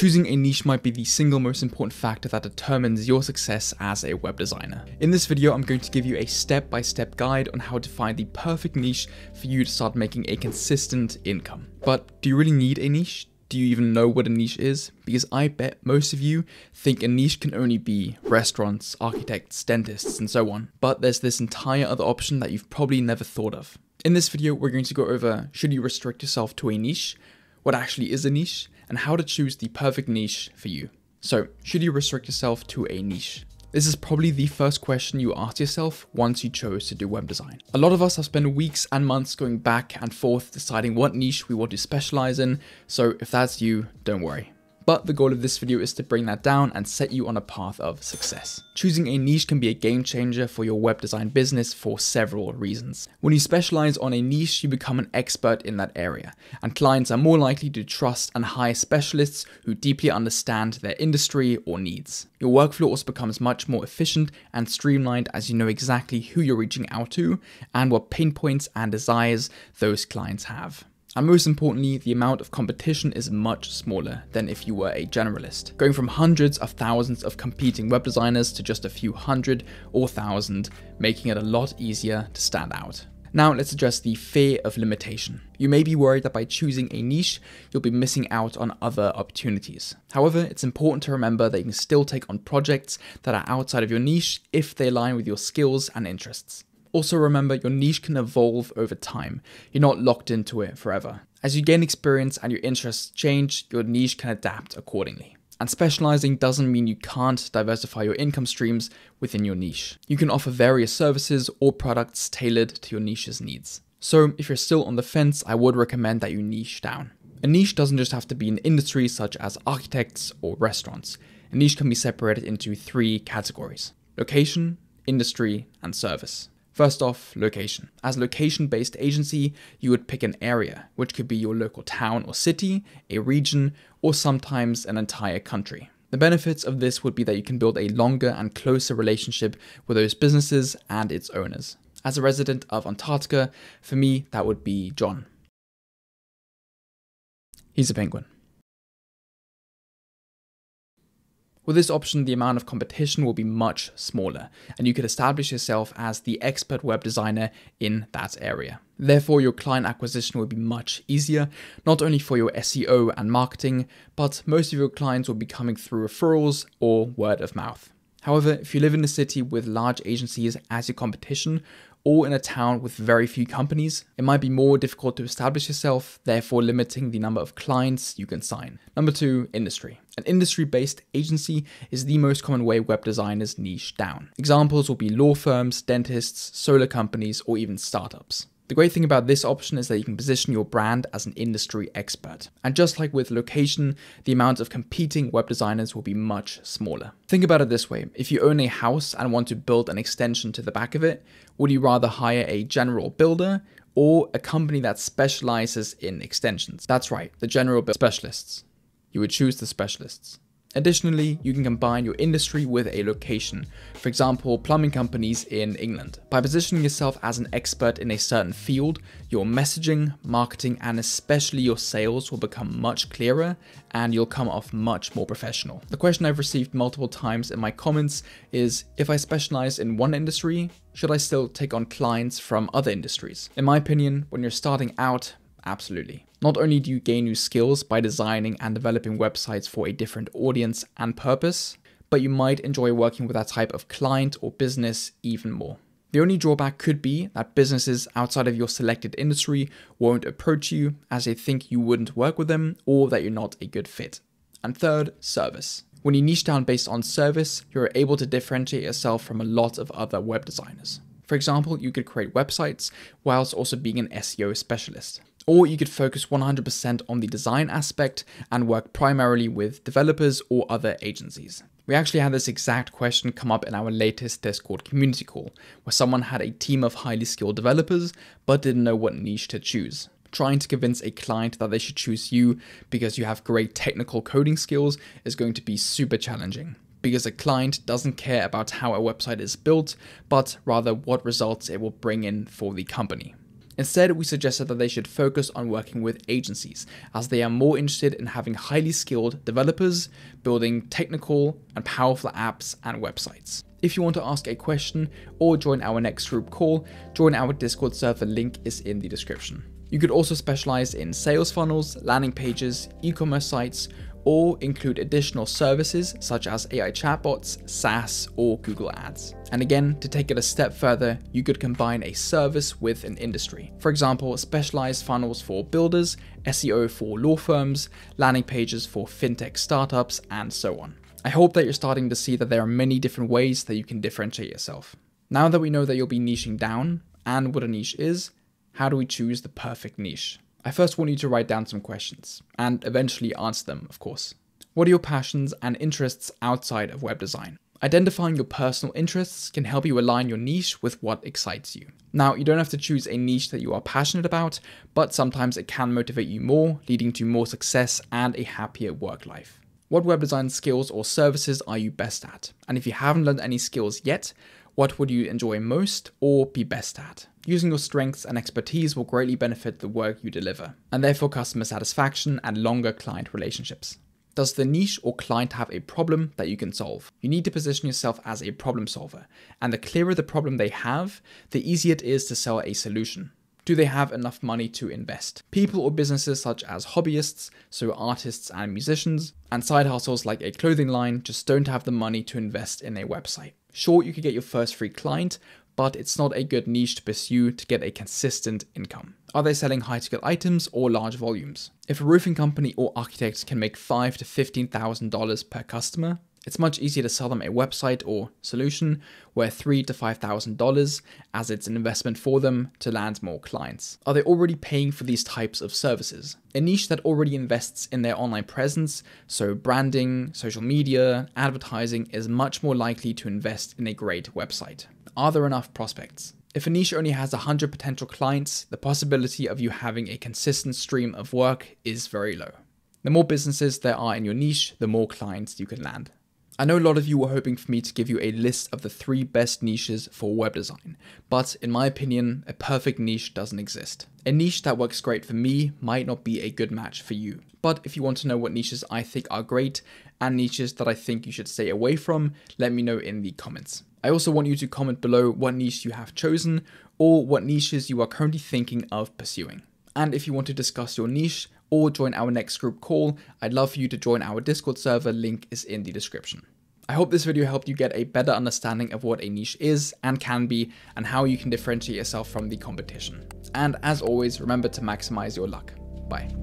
Choosing a niche might be the single most important factor that determines your success as a web designer. In this video, I'm going to give you a step-by-step -step guide on how to find the perfect niche for you to start making a consistent income. But do you really need a niche? Do you even know what a niche is? Because I bet most of you think a niche can only be restaurants, architects, dentists, and so on. But there's this entire other option that you've probably never thought of. In this video, we're going to go over should you restrict yourself to a niche, what actually is a niche, and how to choose the perfect niche for you. So, should you restrict yourself to a niche? This is probably the first question you ask yourself once you chose to do web design. A lot of us have spent weeks and months going back and forth deciding what niche we want to specialize in, so if that's you, don't worry but the goal of this video is to bring that down and set you on a path of success. Choosing a niche can be a game changer for your web design business for several reasons. When you specialize on a niche, you become an expert in that area, and clients are more likely to trust and hire specialists who deeply understand their industry or needs. Your workflow also becomes much more efficient and streamlined as you know exactly who you're reaching out to and what pain points and desires those clients have. And most importantly, the amount of competition is much smaller than if you were a generalist, going from hundreds of thousands of competing web designers to just a few hundred or thousand, making it a lot easier to stand out. Now let's address the fear of limitation. You may be worried that by choosing a niche, you'll be missing out on other opportunities. However, it's important to remember that you can still take on projects that are outside of your niche if they align with your skills and interests. Also remember your niche can evolve over time. You're not locked into it forever. As you gain experience and your interests change, your niche can adapt accordingly. And specializing doesn't mean you can't diversify your income streams within your niche. You can offer various services or products tailored to your niche's needs. So if you're still on the fence, I would recommend that you niche down. A niche doesn't just have to be an industry such as architects or restaurants. A niche can be separated into three categories. Location, industry, and service. First off, location. As a location based agency, you would pick an area, which could be your local town or city, a region, or sometimes an entire country. The benefits of this would be that you can build a longer and closer relationship with those businesses and its owners. As a resident of Antarctica, for me, that would be John. He's a penguin. With this option, the amount of competition will be much smaller, and you could establish yourself as the expert web designer in that area. Therefore, your client acquisition will be much easier, not only for your SEO and marketing, but most of your clients will be coming through referrals or word of mouth. However, if you live in a city with large agencies as your competition, or in a town with very few companies, it might be more difficult to establish yourself, therefore limiting the number of clients you can sign. Number two, industry. An industry based agency is the most common way web designers niche down. Examples will be law firms, dentists, solar companies, or even startups. The great thing about this option is that you can position your brand as an industry expert. And just like with location, the amount of competing web designers will be much smaller. Think about it this way. If you own a house and want to build an extension to the back of it, would you rather hire a general builder or a company that specializes in extensions? That's right, the general specialists. You would choose the specialists. Additionally, you can combine your industry with a location, for example, plumbing companies in England. By positioning yourself as an expert in a certain field, your messaging, marketing, and especially your sales will become much clearer and you'll come off much more professional. The question I've received multiple times in my comments is if I specialize in one industry, should I still take on clients from other industries? In my opinion, when you're starting out, absolutely. Not only do you gain new skills by designing and developing websites for a different audience and purpose, but you might enjoy working with that type of client or business even more. The only drawback could be that businesses outside of your selected industry won't approach you as they think you wouldn't work with them or that you're not a good fit. And third, service. When you niche down based on service, you're able to differentiate yourself from a lot of other web designers. For example, you could create websites whilst also being an SEO specialist. Or you could focus 100% on the design aspect and work primarily with developers or other agencies. We actually had this exact question come up in our latest Discord community call, where someone had a team of highly skilled developers but didn't know what niche to choose. Trying to convince a client that they should choose you because you have great technical coding skills is going to be super challenging because a client doesn't care about how a website is built, but rather what results it will bring in for the company. Instead, we suggested that they should focus on working with agencies, as they are more interested in having highly skilled developers building technical and powerful apps and websites. If you want to ask a question or join our next group call, join our Discord server link is in the description. You could also specialize in sales funnels, landing pages, e-commerce sites, or include additional services such as AI chatbots, SaaS, or Google Ads. And again, to take it a step further, you could combine a service with an industry. For example, specialized funnels for builders, SEO for law firms, landing pages for fintech startups, and so on. I hope that you're starting to see that there are many different ways that you can differentiate yourself. Now that we know that you'll be niching down and what a niche is, how do we choose the perfect niche? I first want you to write down some questions, and eventually answer them, of course. What are your passions and interests outside of web design? Identifying your personal interests can help you align your niche with what excites you. Now, you don't have to choose a niche that you are passionate about, but sometimes it can motivate you more, leading to more success and a happier work life. What web design skills or services are you best at? And if you haven't learned any skills yet, what would you enjoy most or be best at? Using your strengths and expertise will greatly benefit the work you deliver, and therefore customer satisfaction and longer client relationships. Does the niche or client have a problem that you can solve? You need to position yourself as a problem solver, and the clearer the problem they have, the easier it is to sell a solution. Do they have enough money to invest? People or businesses such as hobbyists, so artists and musicians, and side hustles like a clothing line just don't have the money to invest in a website. Sure, you could get your first free client, but it's not a good niche to pursue to get a consistent income. Are they selling high ticket items or large volumes? If a roofing company or architect can make five to fifteen thousand dollars per customer, it's much easier to sell them a website or solution where three to five thousand dollars as it's an investment for them to land more clients. Are they already paying for these types of services? A niche that already invests in their online presence, so branding, social media, advertising, is much more likely to invest in a great website. Are there enough prospects? If a niche only has 100 potential clients, the possibility of you having a consistent stream of work is very low. The more businesses there are in your niche, the more clients you can land. I know a lot of you were hoping for me to give you a list of the three best niches for web design, but in my opinion, a perfect niche doesn't exist. A niche that works great for me might not be a good match for you. But if you want to know what niches I think are great and niches that I think you should stay away from, let me know in the comments. I also want you to comment below what niche you have chosen or what niches you are currently thinking of pursuing. And if you want to discuss your niche or join our next group call, I'd love for you to join our Discord server, link is in the description. I hope this video helped you get a better understanding of what a niche is and can be and how you can differentiate yourself from the competition. And as always, remember to maximize your luck. Bye.